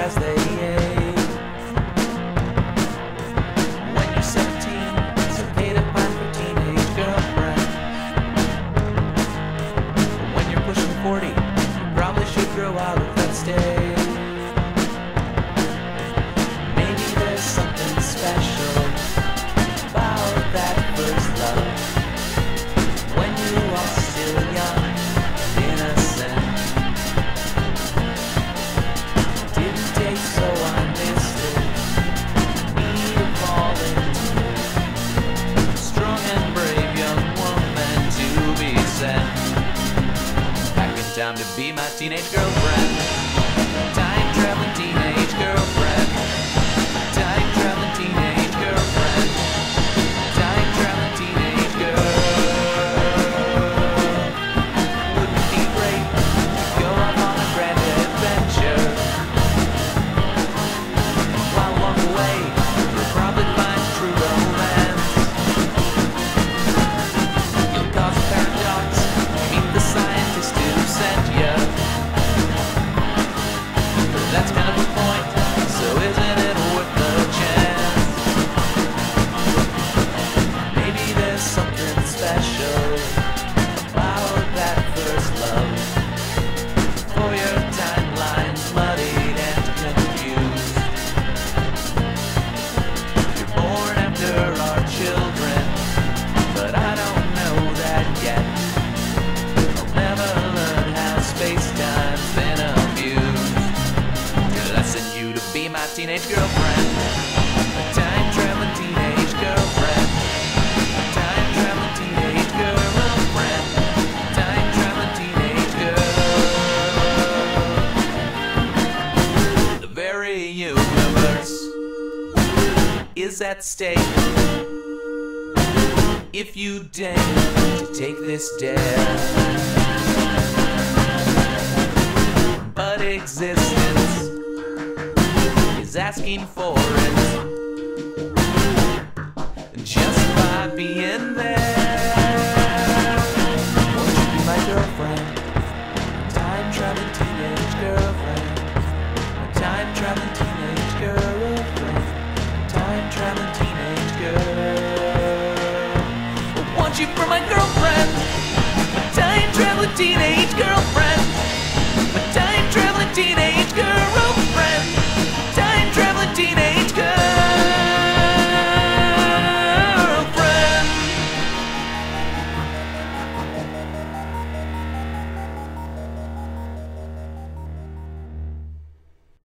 as they sent Back in time to be my teenage girlfriend. Time traveling teenage teenage girlfriend. A time traveling teenage girlfriend. A time traveling teenage girlfriend. A time traveling teenage girl. The very universe is at stake. If you dare to take this dare, but exists asking for it just by being there. Won't you be my girlfriend? Time traveling teenage girlfriend. Time traveling